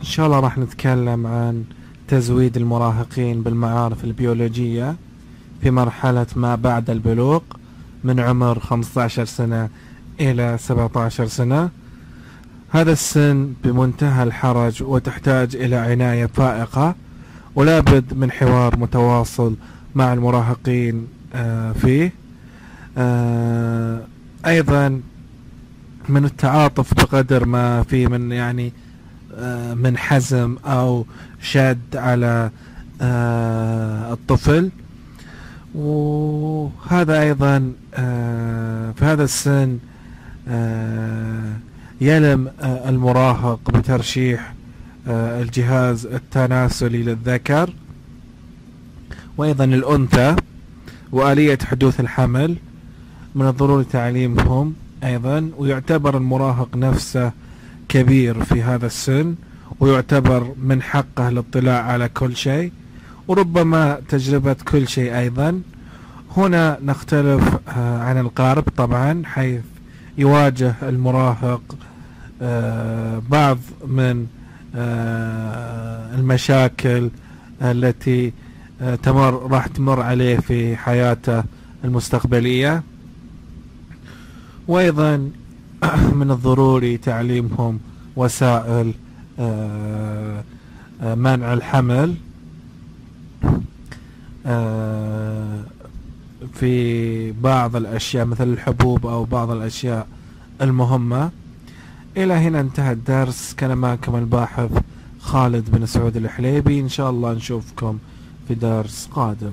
إن شاء الله راح نتكلم عن تزويد المراهقين بالمعارف البيولوجية في مرحلة ما بعد البلوغ من عمر 15 سنة إلى 17 سنة. هذا السن بمنتهى الحرج وتحتاج إلى عناية فائقة ولابد من حوار متواصل مع المراهقين آه، فيه. آه، أيضا من التعاطف بقدر ما في من يعني آه، من حزم أو شد على الطفل. وهذا أيضا في هذا السن يلم المراهق بترشيح الجهاز التناسلي للذكر. وأيضا الأنثى وآلية حدوث الحمل. من الضروري تعليمهم أيضا ويعتبر المراهق نفسه كبير في هذا السن ويعتبر من حقه الاطلاع على كل شيء وربما تجربة كل شيء أيضا. هنا نختلف آه، عن القارب طبعا حيث يواجه المراهق آه، بعض من آه، المشاكل التي تمر راح تمر عليه في حياته المستقبلية. وأيضا من الضروري تعليمهم وسائل آه، آه، منع الحمل آه، في بعض الأشياء مثل الحبوب أو بعض الأشياء المهمة. إلى هنا انتهى الدرس. كان معكم الباحث خالد بن سعود الحليبي. إن شاء الله نشوفكم في درس قادم.